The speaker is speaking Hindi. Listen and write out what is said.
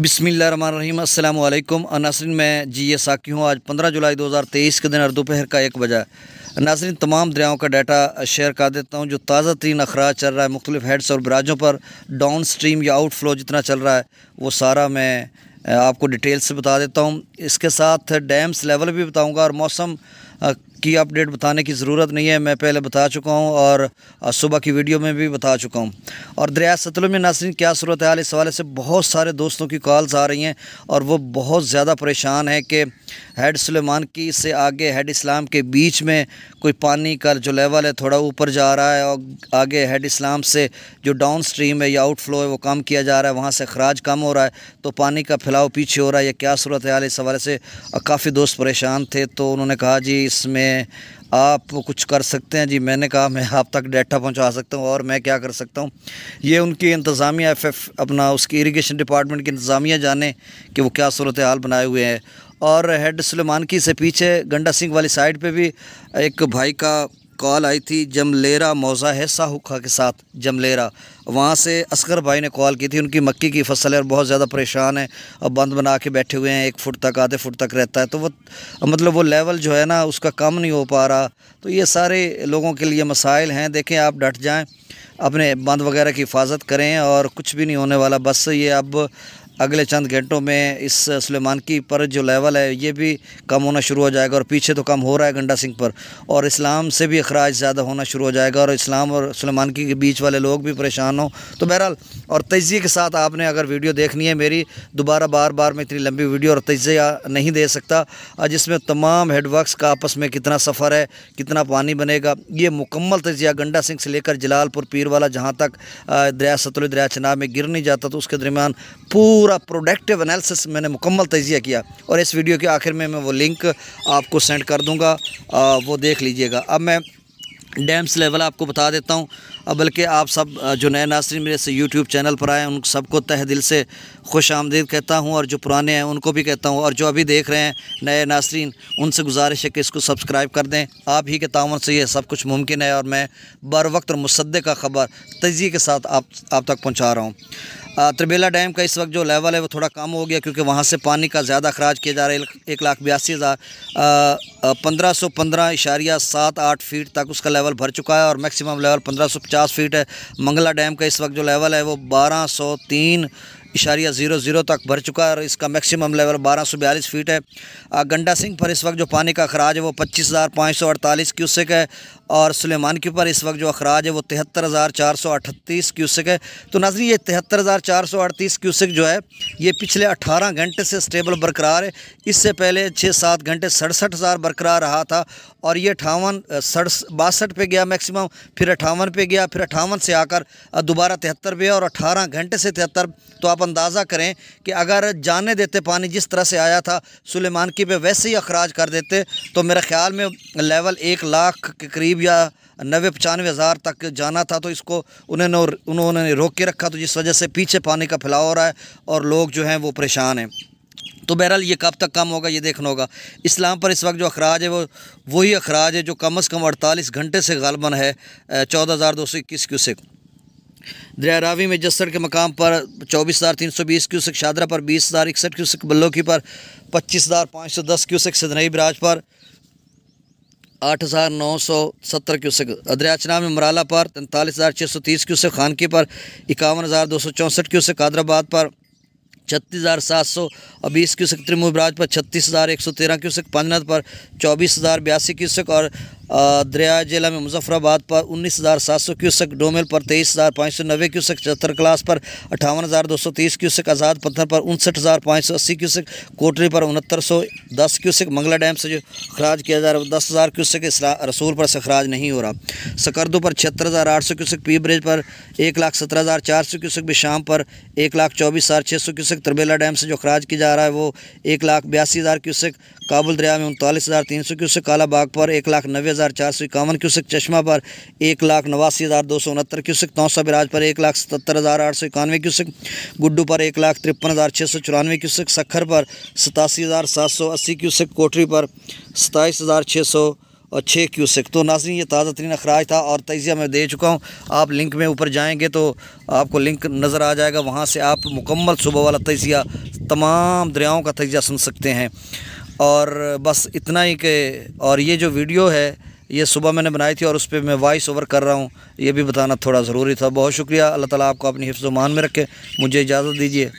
बिसमीम अल्लाम नासरीन, मैं जी ए साकी हूँ। आज 15 जुलाई 2023 के दिन और दोपहर का एक बजा। नासरीन, तमाम दरियाओं का डाटा शेयर कर देता हूँ, जो ताज़ा तरीन अखराज चल रहा है मुख्तलिफ़ हेड्स और बराजों पर। डाउन स्ट्रीम या आउट फ्लो जितना चल रहा है, वो सारा मैं आपको डिटेल से बता देता हूँ। इसके साथ डैम्स लेवल भी बताऊँगा और मौसम की अपडेट बताने की ज़रूरत नहीं है, मैं पहले बता चुका हूँ और सुबह की वीडियो में भी बता चुका हूँ। और दरिया सतलुज में नासरीन क्या सूरत हाल इस हवाले से बहुत सारे दोस्तों की कॉल्स आ रही हैं और वो बहुत ज़्यादा परेशान है कि हेड सलेमान की से आगे, हेड इस्लाम के बीच में कोई पानी का जो लेवल है थोड़ा ऊपर जा रहा है और आगे हेड इस्लाम से जो डाउन स्ट्रीम है या आउटफ्लो है वो कम किया जा रहा है, वहाँ से अखराज कम हो रहा है तो पानी का फैलाव पीछे हो रहा है, या क्या सूरत हाल इस हवाले से काफ़ी दोस्त परेशान थे तो उन्होंने कहा, जी इसमें आप कुछ कर सकते हैं। जी, मैंने कहा, मैं आप तक डाटा पहुँचा सकता हूँ और मैं क्या कर सकता हूँ? ये उनकी इंतज़ामिया एफ़ एफ़ अपना उसकी इरिगेशन डिपार्टमेंट की इंतज़ामिया जाने कि वो क्या सूरत हाल बनाए हुए हैं। और हेड की से पीछे गंडा सिंह वाली साइड पे भी एक भाई का कॉल आई थी जमलेरा मौजा है साहुखा के साथ, जमलेरा। वहाँ से असगर भाई ने कॉल की थी, उनकी मक्की की फ़सल है और बहुत ज़्यादा परेशान है और बंद बना के बैठे हुए हैं, एक फुट तक, आधे फुट तक रहता है। तो वो मतलब वो लेवल जो है ना, उसका कम नहीं हो पा रहा। तो ये सारे लोगों के लिए मसाइल हैं। देखें, आप डट जाएँ, अपने बंद वगैरह की हिफाजत करें और कुछ भी नहीं होने वाला। बस ये अब अगले चंद घंटों में इस सलेमान की पर जो लेवल है, ये भी कम होना शुरू हो जाएगा और पीछे तो कम हो रहा है गंडा सिंह पर। और इस्लाम से भी अखराज ज़्यादा होना शुरू हो जाएगा और इस्लाम और सलेमान की के बीच वाले लोग भी परेशान हों। तो बहरहाल, और तजिए के साथ आपने अगर वीडियो देखनी है मेरी, दोबारा बार बार मैं इतनी लंबी वीडियो और तजिया नहीं दे सकता। जिसमें तमाम हेडवर्क्स का आपस में कितना सफ़र है, कितना पानी बनेगा, ये मुकम्मल तजिया गंडा सिंह से लेकर जलालपुर पीर वाला जहाँ तक दरिया सतुल दरिया चनाब में गिर नहीं जाता तो उसके दरमियान पूरा पूरा प्रोडक्टिव एनालिसिस मैंने मुकम्मल तजिया किया और इस वीडियो के आखिर में मैं वो लिंक आपको सेंड कर दूँगा वो देख लीजिएगा। अब मैं डैम्स लेवल आपको बता देता हूँ। बल्कि आप सब जो नए नासरीन मेरे से यूट्यूब चैनल पर आए उन सबको तह दिल से खुश आमदीद कहता हूँ और जो पुराने हैं, उनको भी कहता हूँ। और जो अभी देख रहे हैं नए नासरीन उनसे गुजारिश है कि इसको सब्सक्राइब कर दें। आप ही के तावन से ये सब कुछ मुमकिन है और मैं बर वक्त और मुसदे का ख़बर तजी के साथ आप आप तक पहुँचा रहा हूँ। त्रिबेला डैम का इस वक्त जो लेवल है वो थोड़ा कम हो गया क्योंकि वहाँ से पानी का ज़्यादा अखराज किया जा रहा है। एक लाख बयासी हज़ार पंद्रह सौ पंद्रह इशारिया सात आठ फीट तक उसका लेवल भर चुका है और मैक्सिमम लेवल पंद्रह सौ पचास फीट है। मंगला डैम का इस वक्त जो लेवल है वो बारह सौ तीन इशारिया ज़ीरो ज़ीरो तक भर चुका है और इसका मैक्सिमम लेवल बारह सौ बयालीस फीट है। गंडा सिंह पर इस वक्त जो पानी का अखराज है वो पच्चीस हज़ार पाँच सौ अड़तालीस क्यूसेक है और सुलेमान के ऊपर इस वक्त जो अखराज है वो तिहत्तर हज़ार चार सौ अठतीस क्यूसिक है। तो नाजरी ये तिहत्तर हज़ार चार सौ अड़तीस क्यूसिक जो है, ये पिछले अठारह घंटे से स्टेबल बरकरार है। इससे पहले छः सात घंटे सड़सठ हज़ार बरकरार रहा था और ये अठावन सड़स, बासठ पे गया मैक्सिमम, फिर अठावन पे गया, फिर अठावन से आकर दोबारा तिहत्तर पे और अठारह घंटे से तिहत्तर। तो आप अंदाज़ा करें कि अगर जाने देते पानी जिस तरह से आया था, सुलेमान की पे वैसे ही अखराज कर देते। तो मेरे ख्याल में लेवल एक लाख के करीब करीब या नबे पचानवे हज़ार तक जाना था तो इसको उन्होंने उन्होंने रोक के रखा तो जिस वजह से पीछे पानी का फैलाव हो रहा है और लोग जो हैं वो परेशान हैं। तो बहरहाल ये कब तक कम होगा, ये देखना होगा। इस्लाम पर इस वक्त जो अखराज है, वो वही अखराज है जो कम अज़ कम अड़तालीस घंटे से गालबन है चौदह हज़ार दो सौ इक्कीस क्यूसिक। दरिया रावी में जसर के मकाम पर चौबीस हज़ार तीन सौ बीस क्यूसिक, शादरा पर बीस हज़ार इकसठ क्यूसिक, बल्लोकी पर पच्चीस हज़ार पाँच सौ दस क्यूसिक, सदनई बराज पर आठ हज़ार नौ सौ सत्तर क्यूसक। दरियाचना में मराला पर, तैंतालीस हज़ार छः सौ तीस क्यूसक, खानकी पर, इक्यावन हज़ार दो सौ चौंसठ क्यूसक हैदराबाद पर, छत्तीस हज़ार सात सौ और बीस क्यूसक त्रिमुबराज पर, छत्तीस हज़ार एक सौ तेरह क्यूसक, पंजनाथ पर, चौबीस हज़ार बयासी क्यूसक और दरिया जिला में मुजफ्फराबाद पर उन्नीस हज़ार सात सौ क्यूसक, डोमेल पर तेईस हज़ार पाँच सौ नब्बे क्यूसक चौहत्तर क्लास पर अठावन हज़ार दो सौ तीस क्यूसक, आज़ाद पत्थर पर उनसठ हज़ार पाँच सौ अस्सी क्यूसक, कोटरी पर उनहत्तर सौ दस क्यूसक, मंगला डैम से जो खराज किया जा रहा है दस हज़ार क्यूसक रसूल पर से खराज नहीं हो रहा। सकरदो पर छिहत्तर हज़ार आठ सौ क्यूसक पी ब्रिज पर एक लाख सत्रह हज़ार चार सौ क्यूसक भी शाम पर एक लाख चौबीस हज़ार छः सौ क्यूसक, तरबेला डैम से जो खराज किया जा रहा है वो एक लाख बयासी हज़ार क्यूसक काबुल दरिया में उनतालीस हज़ार तीन सौ क्यूसक, काला बाग पर एक लाख नब्बे हज़ार चार सौ इक्यावन क्यूसक, चश्मा पर एक लाख नवासी हज़ार दो सौ उनहत्तर क्यूसक, तौसा बिराज पर एक लाख सतर हज़ार आठ सौ इक्यानवे क्यूसक, गुड्डू पर एक लाख तिरपन हज़ार छः सौ चौरानवे क्यूसक, सखर पर सतासी हज़ार सात सौ अस्सी क्यूसक, कोठरी पर सताईस हज़ार छः सौ और छः क्यूसक। तो नाजरीन, ये ताज़ा तरीन अखराज था और तजिया मैं दे चुका हूँ। आप लिंक में ऊपर जाएँगे तो आपको लिंक नज़र आ जाएगा। वहाँ से आप मुकम्मल सुबह वाला तजिया, तमाम दरियाओं का तजिया सुन सकते हैं। और बस इतना ही कि, और ये जो वीडियो है, ये सुबह मैंने बनाई थी और उस पर मैं वॉइस ओवर कर रहा हूँ। ये भी बताना थोड़ा ज़रूरी था। बहुत शुक्रिया। अल्लाह ताला आपको अपनी हिफ्ज़ मान में रखे। मुझे इजाज़त दीजिए।